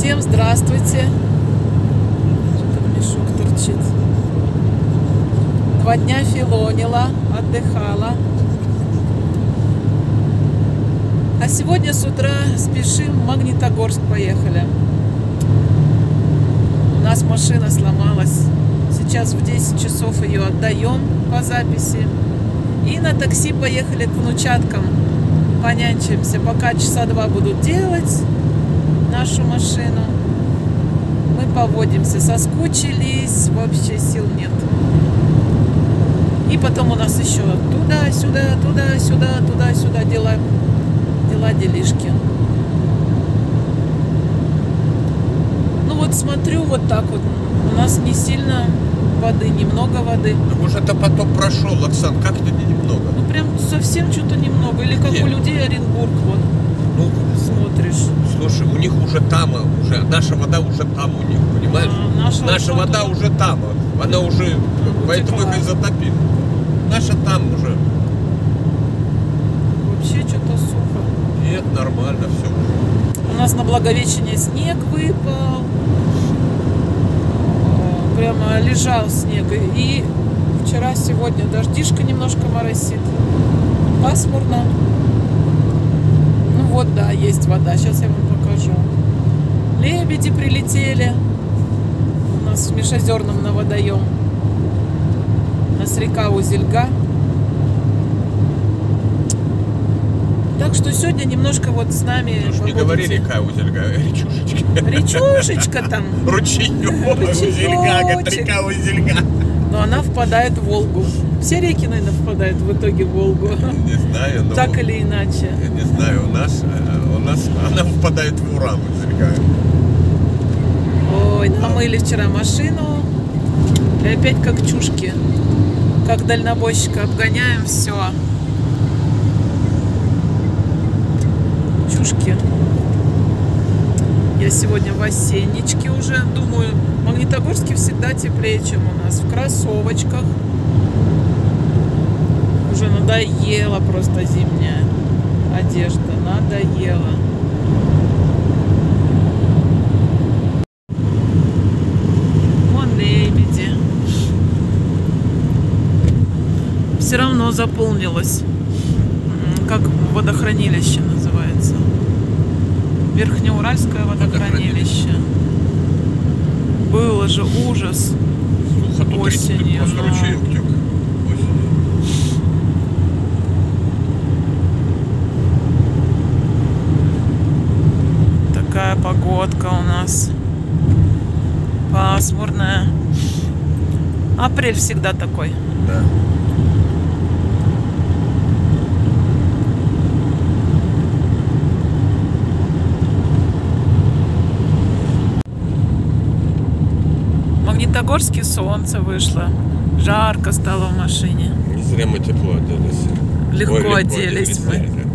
Всем здравствуйте. Что-то мешок торчит. Два дня филонила, отдыхала. А сегодня с утра спешим в Магнитогорск поехали. У нас машина сломалась. Сейчас в 10 часов ее отдаем по записи. И на такси поехали к внучаткам. Понянчимся, пока часа два будут делать нашу машину. Мы поводимся, соскучились, вообще сил нет. И потом у нас еще туда-сюда, туда-сюда, туда-сюда дела, дела, делишки. Ну вот смотрю вот так вот. У нас не сильно воды, немного воды. Ну, может, это потом прошел, Оксан, как это немного? Ну прям совсем что-то немного. Или как Где? у людей Оренбург, вот Ну, смотришь. слушай, у них уже там, уже, наша вода уже там у них, понимаешь? А, наша наша вода уже там, она уже, поэтому их и затопили. Наша там уже. Вообще что-то сухо. Нет, нормально все. У нас на Благовещение снег выпал. О, Прямо лежал снег. И вчера, сегодня дождишка немножко моросит. Пасмурно. Ну вот, да, есть вода. Сейчас я вам покажу. Лебеди прилетели. У нас в Межозерном на водоем. У нас река Узельга. Так что сегодня немножко вот с нами... Уж не говори река Узельга, речушечка. Речушечка там. Ручеек, Узельга, река Узельга. Но она впадает в Волгу. Все реки, наверное, впадают в итоге в Волгу. Не знаю, но... Так или иначе. Я не знаю, у нас, э, у нас она впадает в Урал, Узельга. Ой, намыли вчера машину. И опять как чушки. Как дальнобойщика обгоняем, все. Чушки. Я сегодня в осенничке уже. Думаю, в Магнитогорске всегда теплее, чем у нас. В кроссовочках. Уже надоела просто зимняя одежда. Надоела. Все равно заполнилось. Как водохранилище называется. Верхнеуральское водохранилище. Было же ужас. Слуха, Осенью, просто но- ручеек тек. Осенью. Такая погодка у нас. Пасмурная. Апрель всегда такой. Да. В Магнитогорске солнце вышло. Жарко стало в машине. Не зря мы тепло оделись. Легко Ой, оделись мы. да.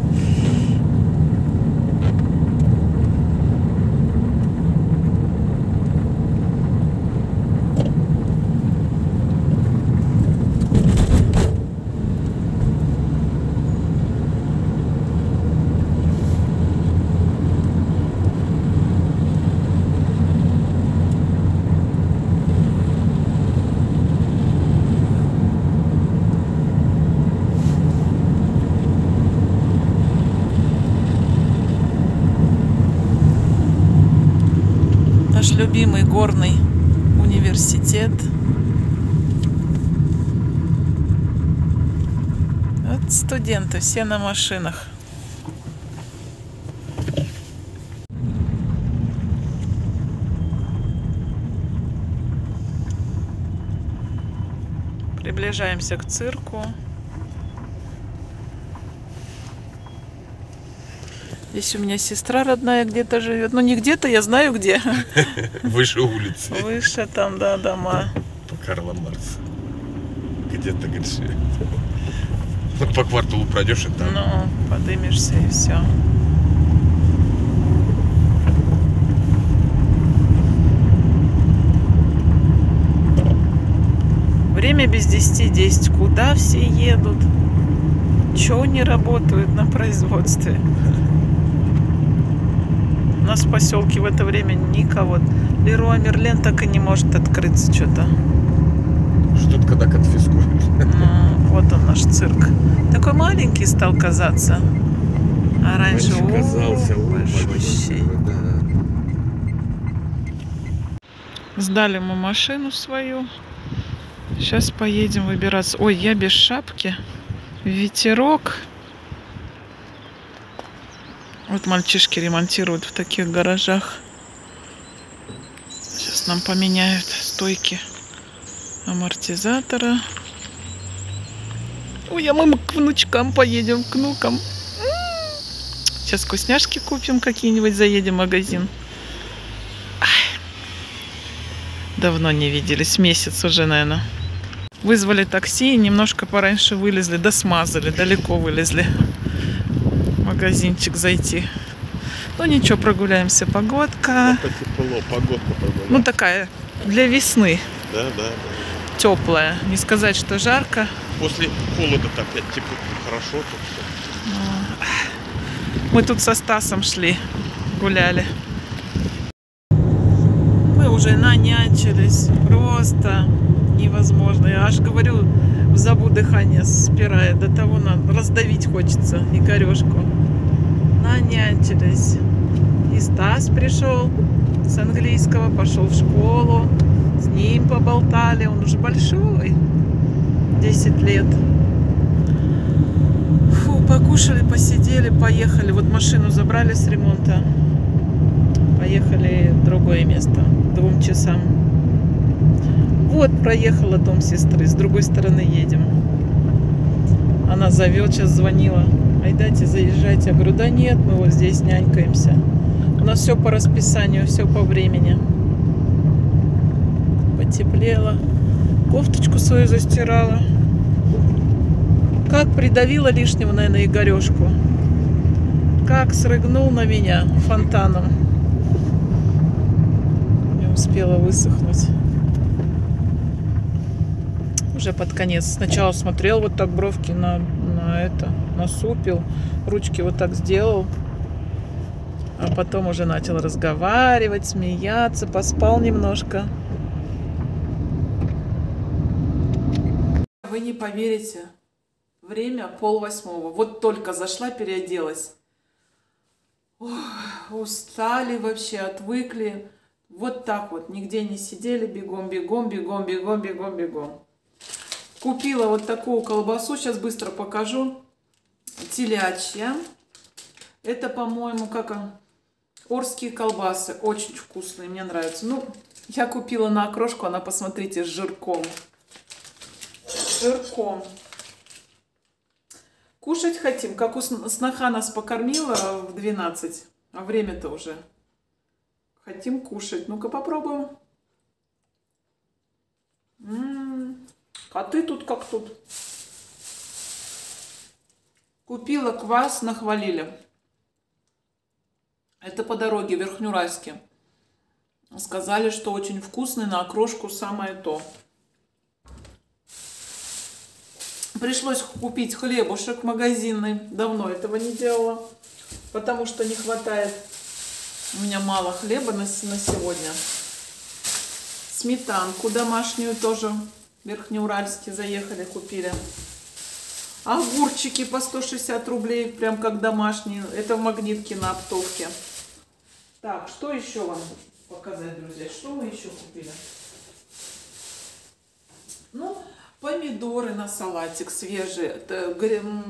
Наш любимый горный университет. Вот студенты, все на машинах. Приближаемся к цирку. Здесь у меня сестра родная где-то живет. Ну, не где-то, я знаю где. Выше улицы. Выше там, да, дома. Карла Марса. Где-то, говоришь. Ну, По кварталу пройдешь и там. Ну, подымешься и все. Время без 10 10. Куда все едут? Чего не работают на производстве? У нас в поселке в это время никого. Леруа Мерлен так и не может открыться что-то. Ждут, когда конфискуют. Ну, вот он наш цирк. Такой маленький стал казаться. А раньше, Раньше казался о, большущий. да. Сдали мы машину свою. Сейчас поедем выбираться. Ой, я без шапки. Ветерок. Вот мальчишки ремонтируют в таких гаражах. Сейчас нам поменяют стойки амортизатора. Ой, а мы к внучкам поедем, к внукам. Сейчас вкусняшки купим какие-нибудь, заедем в магазин. Давно не виделись, месяц уже, наверное. Вызвали такси и немножко пораньше вылезли, да смазали, далеко вылезли. Магазинчик зайти. Ну ничего, прогуляемся, погодка. Потепло, погодка погода. Ну такая, для весны, да, да, да. теплая. Не сказать, что жарко. После холода-то опять тепло, хорошо тут все. Мы тут со Стасом шли, гуляли. Мы уже нанячились. Просто невозможно. Я аж говорю, в забу дыхание спирает. До того надо раздавить хочется Игорешку. Нанячились. И Стас пришел с английского, пошел в школу. С ним поболтали. Он уже большой. 10 лет. Фу, покушали, посидели, поехали. Вот машину забрали с ремонта. Поехали в другое место. Двум часам. Вот проехала дом сестры. С другой стороны едем. Она зовет, сейчас звонила. Айдайте, заезжайте. Я говорю, да нет, мы вот здесь нянькаемся. У нас все по расписанию, все по времени. Потеплело. Кофточку свою застирала. Как придавила лишнего, наверное, Игорешку. Как срыгнул на меня фонтаном. Не успела высохнуть. Уже под конец. Сначала смотрел вот так бровки на это, насупил. Ручки вот так сделал. А потом уже начал разговаривать, смеяться, поспал немножко. Вы не поверите, время пол восьмого. Вот только зашла, переоделась. Ох, устали вообще, отвыкли. Вот так вот, нигде не сидели, бегом, бегом, бегом, бегом, бегом, бегом. Купила вот такую колбасу, сейчас быстро покажу. Телячья. Это, по-моему, как он, Орские колбасы. Очень вкусные, мне нравятся. Ну, я купила на окрошку, она, посмотрите, с жирком. Жирком. Кушать хотим, как у сн- сноха нас покормила в 12, а время-то уже. Хотим кушать. Ну-ка попробуем. М, Коты тут как тут. Купила квас, нахвалили. Это по дороге в Верхнюральске. Сказали, что очень вкусный, на окрошку самое то. Пришлось купить хлебушек магазинный. Давно этого не делала, потому что не хватает. У меня мало хлеба на, на сегодня. Сметанку домашнюю тоже Верхнеуральске заехали, купили. Огурчики по 160 рублей, прям как домашние. Это в магнитке на оптовке. Так, что еще вам показать, друзья? Что мы еще купили? Ну, помидоры на салатик свежие,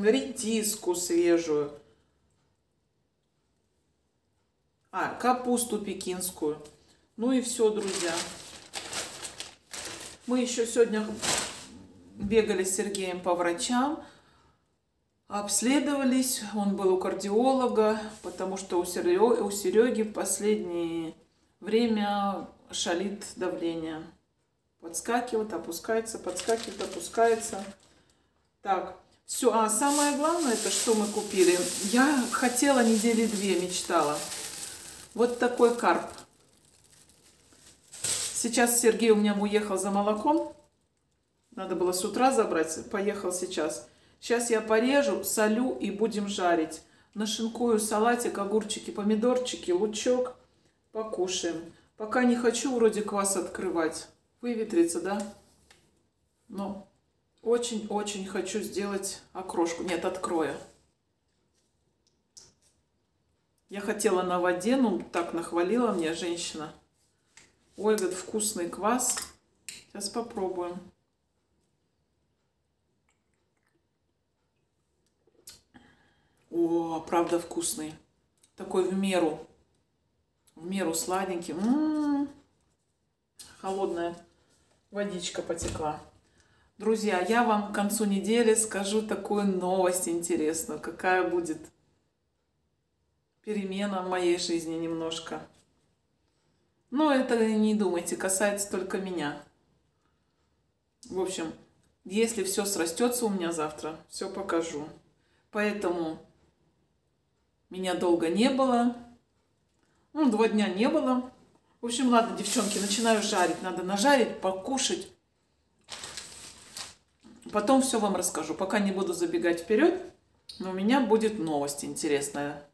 редиску свежую. А, капусту пекинскую. Ну и все, друзья. Мы еще сегодня бегали с Сергеем по врачам, обследовались. Он был у кардиолога, потому что у Сереги, у Сереги в последнее время шалит давление. Подскакивает, опускается, подскакивает, опускается. Так, все. А самое главное, это что мы купили? Я хотела недели две, мечтала. Вот такой карп. Сейчас Сергей у меня уехал за молоком. Надо было с утра забрать. Поехал сейчас. Сейчас я порежу, солю и будем жарить. Нашинкую салатик, огурчики, помидорчики, лучок. Покушаем. Пока не хочу вроде квас открывать. Выветрится, да? Но очень-очень хочу сделать окрошку. Нет, открою. Я хотела на воде, ну так нахвалила мне женщина. Ой, говорит, вкусный квас. Сейчас попробуем. О, правда вкусный. Такой в меру. В меру сладенький. М -м -м. Холодная водичка потекла. Друзья, я вам к концу недели скажу такую новость интересную. Какая будет перемена в моей жизни немножко. Но это не думайте, касается только меня. В общем, если все срастется у меня завтра, все покажу. Поэтому меня долго не было. Ну, два дня не было. В общем, ладно, девчонки, начинаю жарить. Надо нажарить, покушать. Потом все вам расскажу. Пока не буду забегать вперед, но у меня будет новость интересная.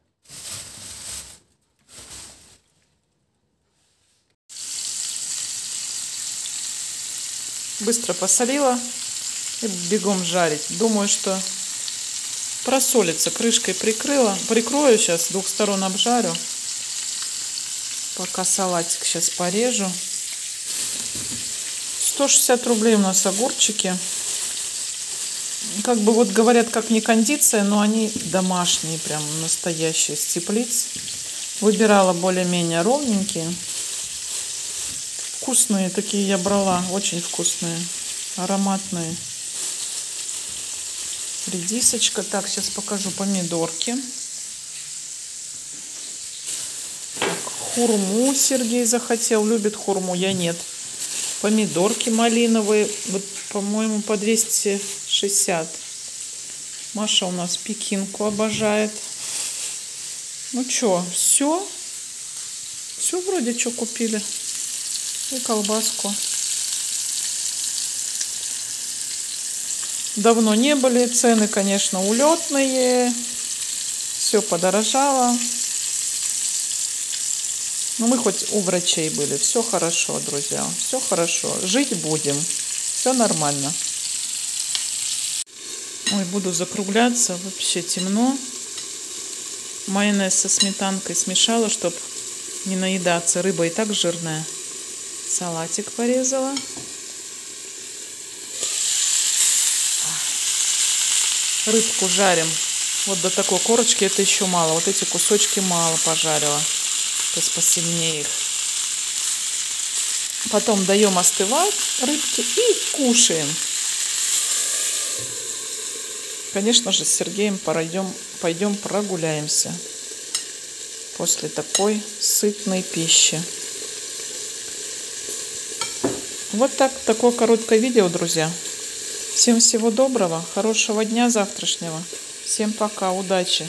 Быстро посолила и бегом жарить. Думаю, что просолится. Крышкой прикрыла. Прикрою сейчас, с двух сторон обжарю. Пока салатик сейчас порежу. 160 рублей у нас огурчики. Как бы вот говорят, как не кондиция, но они домашние, прям настоящие, с теплиц. Выбирала более-менее ровненькие. Вкусные такие я брала, очень вкусные, ароматные. Редисочка. Так, сейчас покажу помидорки. Так, хурму Сергей захотел. Любит хурму, я нет. Помидорки малиновые. Вот, по-моему, по 260. Маша у нас пекинку обожает. Ну что, все? Все вроде что купили и колбаску. Давно не были, цены, конечно, улетные, все подорожало. Но мы хоть у врачей были, все хорошо, друзья, все хорошо. Жить будем, все нормально. Ой, буду закругляться, вообще темно. Майонез со сметанкой смешала, чтобы не наедаться. Рыба и так жирная. Салатик порезала. Рыбку жарим. Вот до такой корочки это еще мало. Вот эти кусочки мало пожарила. То есть посильнее их. Потом даем остывать рыбки и кушаем. Конечно же, с Сергеем пойдем, пойдем прогуляемся после такой сытной пищи. Вот так, такое короткое видео, друзья. Всем всего доброго, хорошего дня завтрашнего. Всем пока, удачи.